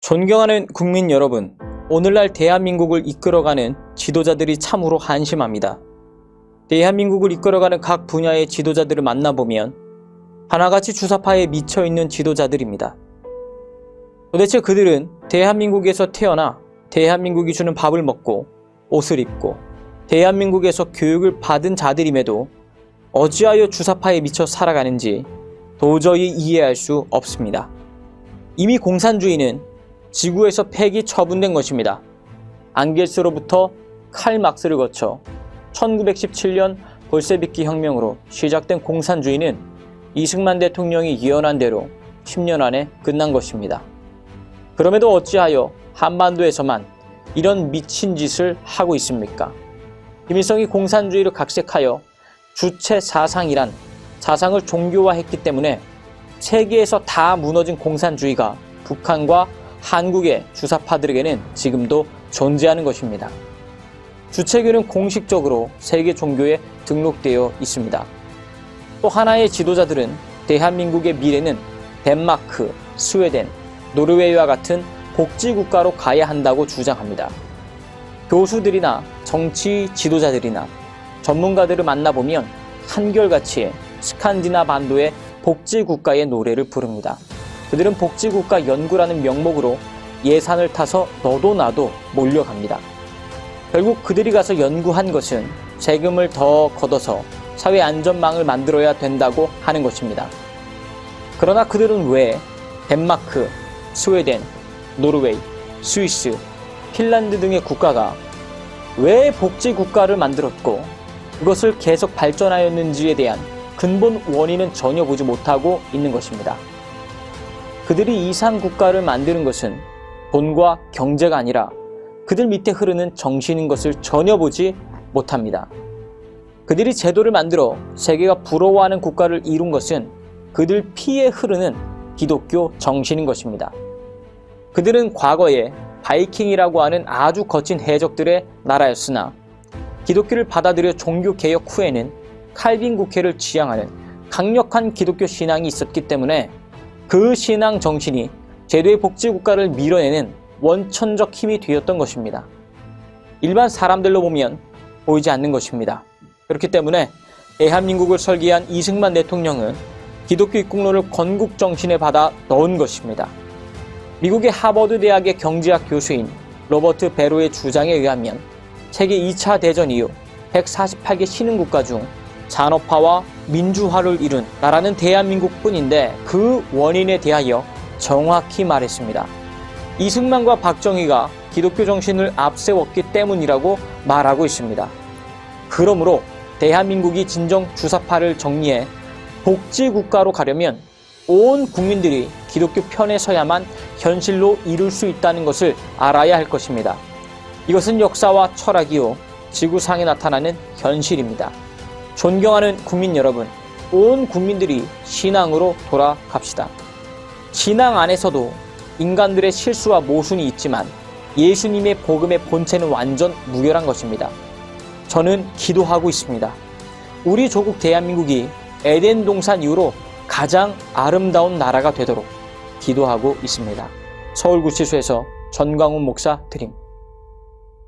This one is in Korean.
존경하는 국민 여러분, 오늘날 대한민국을 이끌어가는 지도자들이 참으로 한심합니다. 대한민국을 이끌어가는 각 분야의 지도자들을 만나보면 하나같이 주사파에 미쳐있는 지도자들입니다. 도대체 그들은 대한민국에서 태어나 대한민국이 주는 밥을 먹고 옷을 입고 대한민국에서 교육을 받은 자들임에도 어찌하여 주사파에 미쳐 살아가는지 도저히 이해할 수 없습니다. 이미 공산주의는 지구에서 폐기 처분된 것입니다. 앙겔스로부터 칼 막스를 거쳐 1917년 볼세비키 혁명으로 시작된 공산주의는 이승만 대통령이 예언한 대로 10년 안에 끝난 것입니다. 그럼에도 어찌하여 한반도에서만 이런 미친 짓을 하고 있습니까? 김일성이 공산주의를 각색하여 주체 사상이란 사상을 종교화했기 때문에 세계에서 다 무너진 공산주의가 북한과 한국의 주사파들에게는 지금도 존재하는 것입니다. 주체교는 공식적으로 세계 종교에 등록되어 있습니다. 또 하나의 지도자들은 대한민국의 미래는 덴마크, 스웨덴, 노르웨이와 같은 복지국가로 가야 한다고 주장합니다. 교수들이나 정치 지도자들이나 전문가들을 만나보면 한결같이 스칸디나 반도의 복지국가의 노래를 부릅니다. 그들은 복지국가 연구라는 명목으로 예산을 타서 너도 나도 몰려갑니다. 결국 그들이 가서 연구한 것은 세금을 더 걷어서 사회 안전망을 만들어야 된다고 하는 것입니다. 그러나 그들은 왜 덴마크, 스웨덴, 노르웨이, 스위스, 핀란드 등의 국가가 왜 복지 국가를 만들었고 그것을 계속 발전하였는지에 대한 근본 원인은 전혀 보지 못하고 있는 것입니다. 그들이 이상 국가를 만드는 것은 돈과 경제가 아니라 그들 밑에 흐르는 정신인 것을 전혀 보지 못합니다. 그들이 제도를 만들어 세계가 부러워하는 국가를 이룬 것은 그들 피에 흐르는 기독교 정신인 것입니다. 그들은 과거에 바이킹이라고 하는 아주 거친 해적들의 나라였으나 기독교를 받아들여 종교 개혁 후에는 칼빈 국회를 지향하는 강력한 기독교 신앙이 있었기 때문에 그 신앙 정신이 제도의 복지국가를 밀어내는 원천적 힘이 되었던 것입니다. 일반 사람들로 보면 보이지 않는 것입니다. 그렇기 때문에 대한민국을 설계한 이승만 대통령은 기독교 입국론을 건국 정신에 받아 넣은 것입니다. 미국의 하버드 대학의 경제학 교수인 로버트 베로의 주장에 의하면 세계 2차 대전 이후 148개 신흥국가 중 산업화와 민주화를 이룬 나라는 대한민국뿐인데 그 원인에 대하여 정확히 말했습니다. 이승만과 박정희가 기독교 정신을 앞세웠기 때문이라고 말하고 있습니다. 그러므로 대한민국이 진정 주사파를 정리해 복지국가로 가려면 온 국민들이 기독교 편에 서야만 현실로 이룰 수 있다는 것을 알아야 할 것입니다. 이것은 역사와 철학이요 지구상에 나타나는 현실입니다. 존경하는 국민 여러분, 온 국민들이 신앙으로 돌아갑시다. 신앙 안에서도 인간들의 실수와 모순이 있지만 예수님의 복음의 본체는 완전 무결한 것입니다. 저는 기도하고 있습니다. 우리 조국 대한민국이 에덴 동산 이후로 가장 아름다운 나라가 되도록 기도하고 있습니다. 서울구치소에서 전광훈 목사 드림.